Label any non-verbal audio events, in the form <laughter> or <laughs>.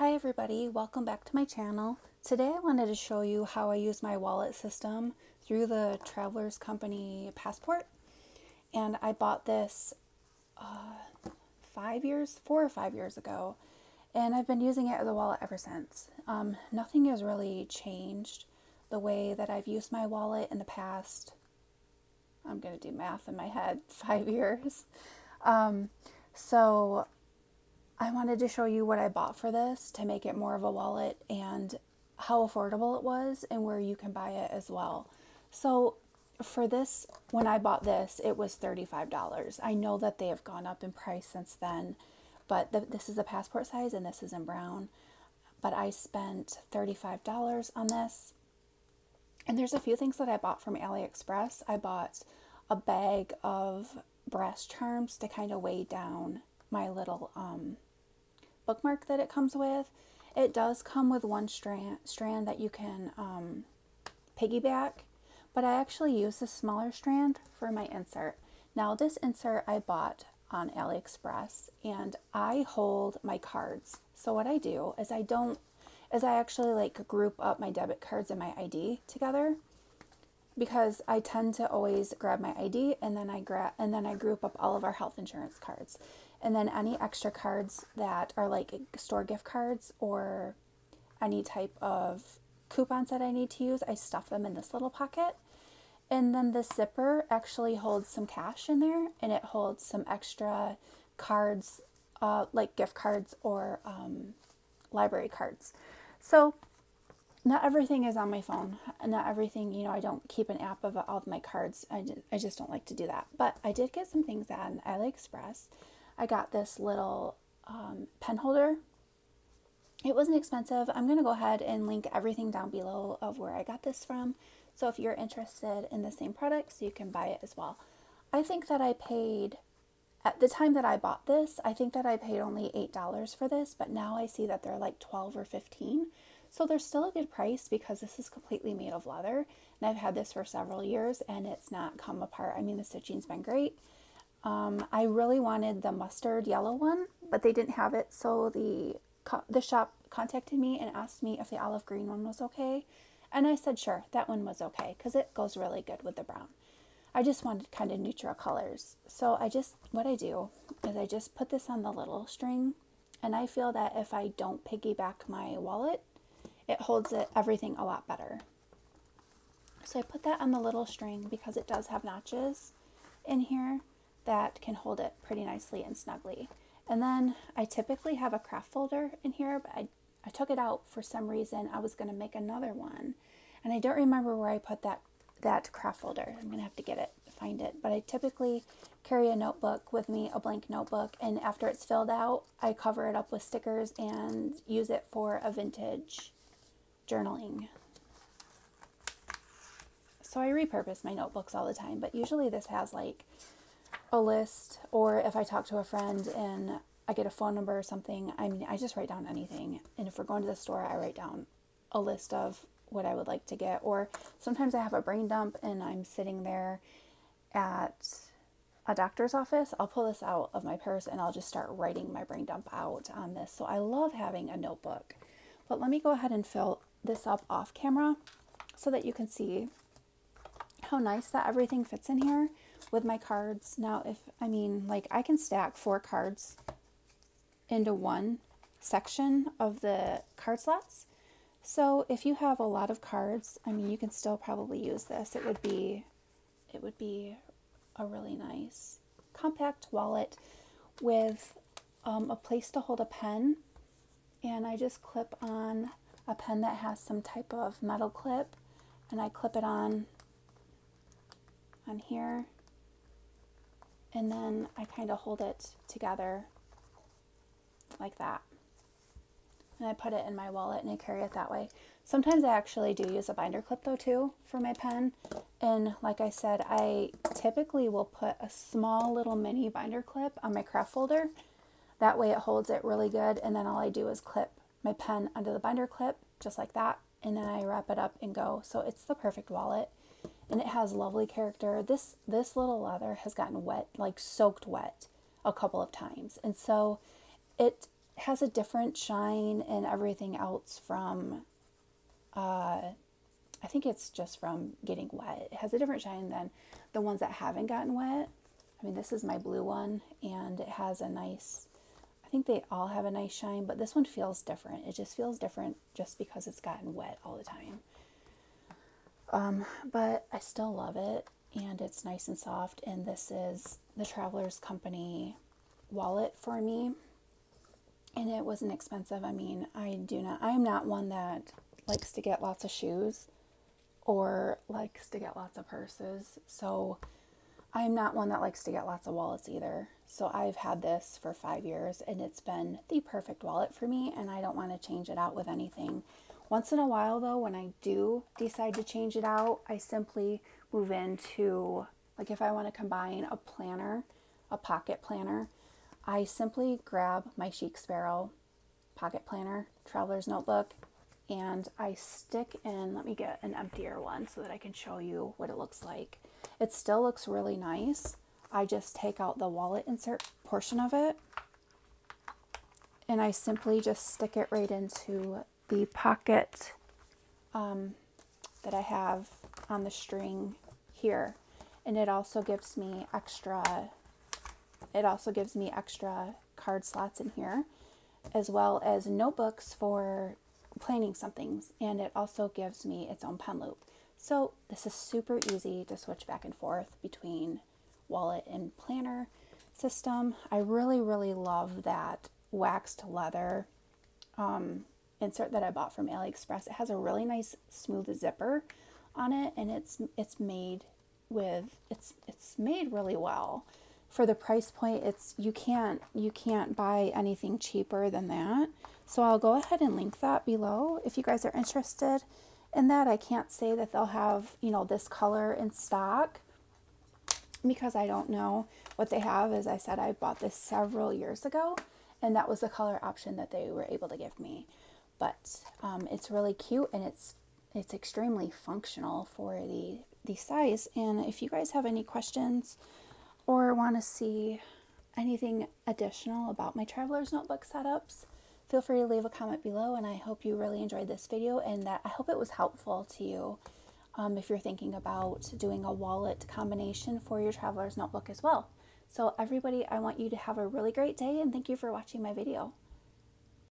Hi everybody, welcome back to my channel. Today I wanted to show you how I use my wallet system through the Travelers Company Passport. And I bought this uh, five years, four or five years ago, and I've been using it as a wallet ever since. Um, nothing has really changed the way that I've used my wallet in the past. I'm going to do math in my head, <laughs> five years. Um, so I wanted to show you what I bought for this to make it more of a wallet and how affordable it was and where you can buy it as well. So for this, when I bought this, it was $35. I know that they have gone up in price since then, but the, this is a passport size and this is in brown. But I spent $35 on this. And there's a few things that I bought from AliExpress. I bought a bag of brass charms to kind of weigh down my little um, bookmark that it comes with. It does come with one strand, strand that you can um, piggyback, but I actually use the smaller strand for my insert. Now this insert I bought on AliExpress and I hold my cards. So what I do is I don't, is I actually like group up my debit cards and my ID together because I tend to always grab my ID and then I grab and then I group up all of our health insurance cards. And then any extra cards that are like store gift cards or any type of coupons that I need to use, I stuff them in this little pocket. And then the zipper actually holds some cash in there and it holds some extra cards, uh, like gift cards or um, library cards. So, not everything is on my phone. Not everything, you know, I don't keep an app of all of my cards. I just, I just don't like to do that. But I did get some things on AliExpress I got this little um, pen holder. It wasn't expensive. I'm going to go ahead and link everything down below of where I got this from. So if you're interested in the same products, you can buy it as well. I think that I paid, at the time that I bought this, I think that I paid only $8 for this, but now I see that they're like 12 or 15 so they're still a good price because this is completely made of leather and I've had this for several years and it's not come apart. I mean, the stitching's been great. Um, I really wanted the mustard yellow one, but they didn't have it. So the the shop contacted me and asked me if the olive green one was okay. And I said, sure, that one was okay because it goes really good with the brown. I just wanted kind of neutral colors. So I just, what I do is I just put this on the little string. And I feel that if I don't piggyback my wallet, it holds it everything a lot better. So I put that on the little string because it does have notches in here that can hold it pretty nicely and snugly. And then I typically have a craft folder in here, but I, I took it out for some reason. I was going to make another one. And I don't remember where I put that, that craft folder. I'm going to have to get it, find it. But I typically carry a notebook with me, a blank notebook. And after it's filled out, I cover it up with stickers and use it for a vintage journaling. So I repurpose my notebooks all the time, but usually this has like a list or if I talk to a friend and I get a phone number or something, I mean, I just write down anything. And if we're going to the store, I write down a list of what I would like to get. Or sometimes I have a brain dump and I'm sitting there at a doctor's office. I'll pull this out of my purse and I'll just start writing my brain dump out on this. So I love having a notebook. But let me go ahead and fill this up off camera so that you can see how nice that everything fits in here with my cards. Now, if I mean, like, I can stack four cards into one section of the card slots. So if you have a lot of cards, I mean, you can still probably use this. It would be, it would be a really nice compact wallet with um, a place to hold a pen. And I just clip on a pen that has some type of metal clip and I clip it on on here and then I kind of hold it together like that. And I put it in my wallet and I carry it that way. Sometimes I actually do use a binder clip though too for my pen. And like I said, I typically will put a small little mini binder clip on my craft folder. That way it holds it really good. And then all I do is clip my pen under the binder clip just like that. And then I wrap it up and go. So it's the perfect wallet and it has lovely character. This this little leather has gotten wet, like soaked wet, a couple of times, and so it has a different shine and everything else from, uh, I think it's just from getting wet. It has a different shine than the ones that haven't gotten wet. I mean, this is my blue one and it has a nice, I think they all have a nice shine, but this one feels different. It just feels different just because it's gotten wet all the time. Um, but I still love it and it's nice and soft. And this is the Travelers Company wallet for me. And it wasn't expensive. I mean, I do not, I am not one that likes to get lots of shoes or likes to get lots of purses. So I am not one that likes to get lots of wallets either. So I've had this for five years and it's been the perfect wallet for me. And I don't want to change it out with anything once in a while, though, when I do decide to change it out, I simply move into, like, if I want to combine a planner, a pocket planner, I simply grab my Chic Sparrow pocket planner, traveler's notebook, and I stick in, let me get an emptier one so that I can show you what it looks like. It still looks really nice. I just take out the wallet insert portion of it and I simply just stick it right into the pocket um, that I have on the string here. And it also gives me extra, it also gives me extra card slots in here, as well as notebooks for planning some things. And it also gives me its own pen loop. So this is super easy to switch back and forth between wallet and planner system. I really, really love that waxed leather um, insert that I bought from AliExpress. It has a really nice smooth zipper on it and it's it's made with it's it's made really well. For the price point, it's you can't you can't buy anything cheaper than that. So I'll go ahead and link that below if you guys are interested in that. I can't say that they'll have, you know, this color in stock because I don't know what they have. As I said, I bought this several years ago and that was the color option that they were able to give me but um, it's really cute and it's it's extremely functional for the the size. And if you guys have any questions or want to see anything additional about my traveler's notebook setups, feel free to leave a comment below. And I hope you really enjoyed this video and that I hope it was helpful to you um, if you're thinking about doing a wallet combination for your traveler's notebook as well. So everybody, I want you to have a really great day and thank you for watching my video.